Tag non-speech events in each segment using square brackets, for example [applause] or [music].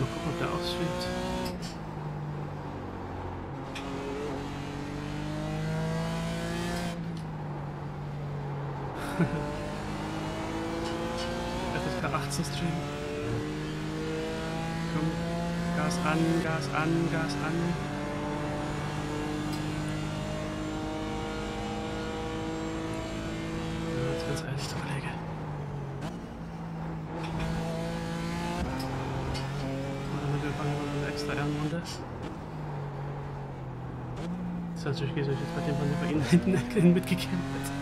Mal gucken, ob der ausfliegt. FSK 18 Stream. Komm, Gas an, Gas an, Gas an. Extra Ehrenrunde. Das ist natürlich gesagt, jetzt bei dem man bei Ihnen [laughs] hinten mitgekämpft.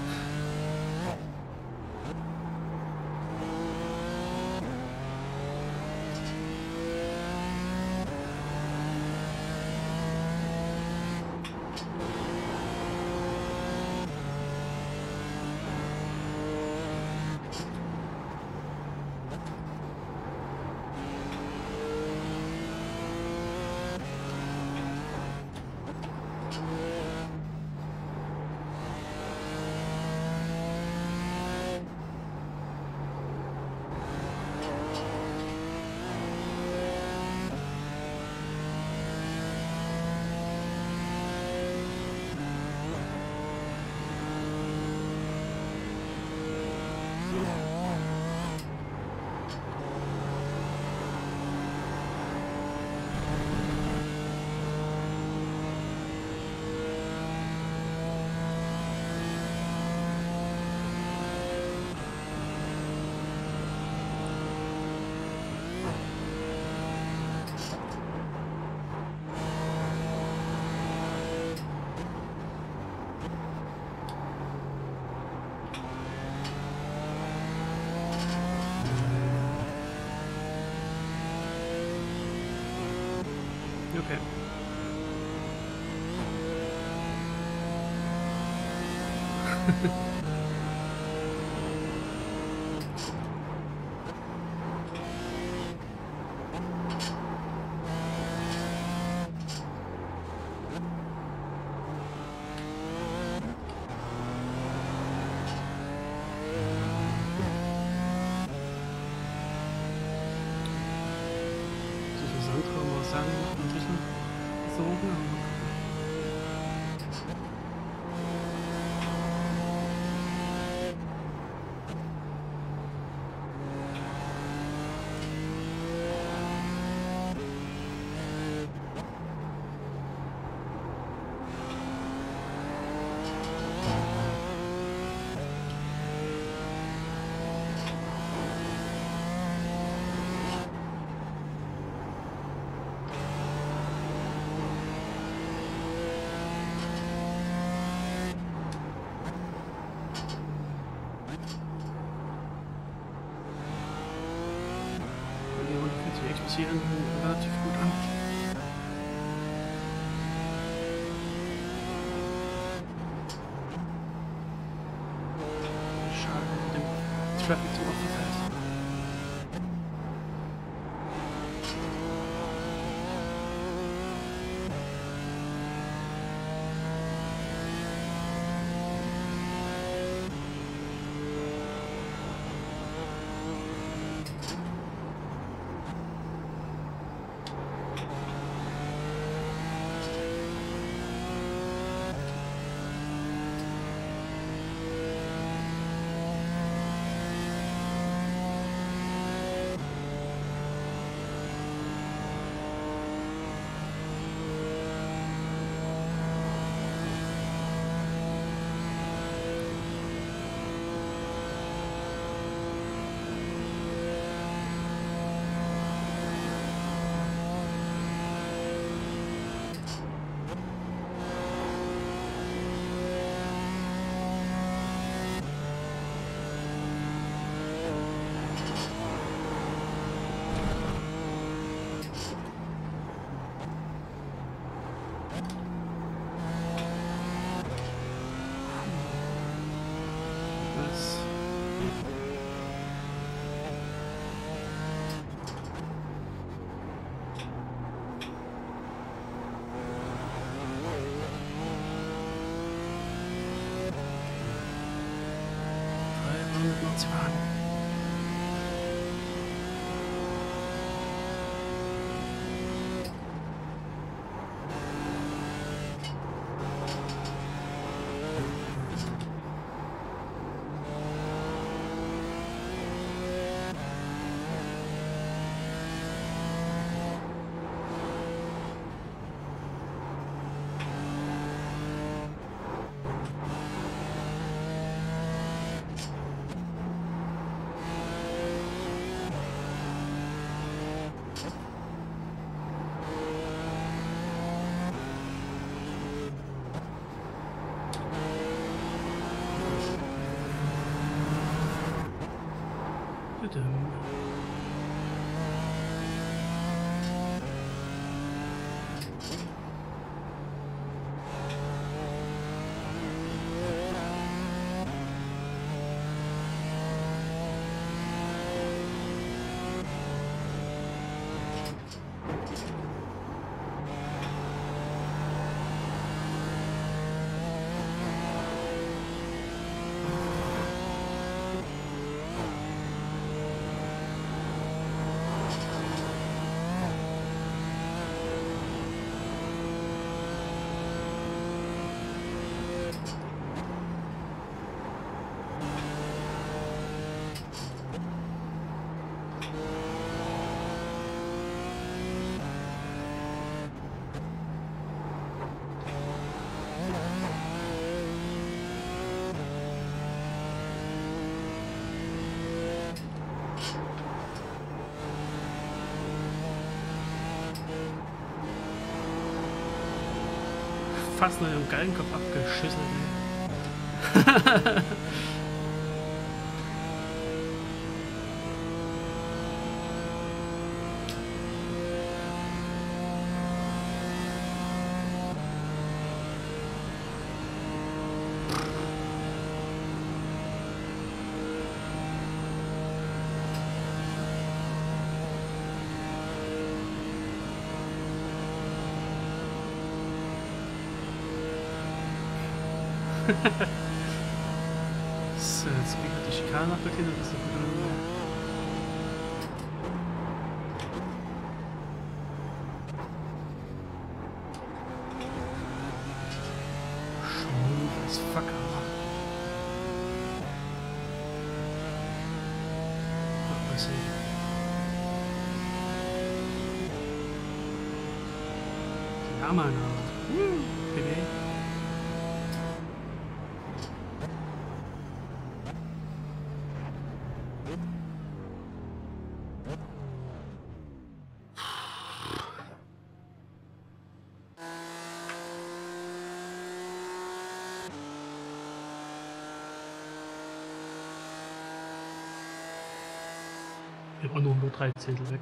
Okay. [laughs] So aus sagen, und Richtung gesogen. aber mal gucken. Die Runde hierhin relativ gut an. It's wrong. Ba-dum. Fast nur im Gallenkopf abgeschissen. [laughs] so, jetzt wie hat die Schikane abbeginnt, das ist eine gute Nummer. Smooth as fuck, Alter. Ach, was ich. Ja, Mann. Woo, Wir waren nur nur drei Zehntel weg.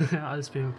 [laughs] Alles BOP.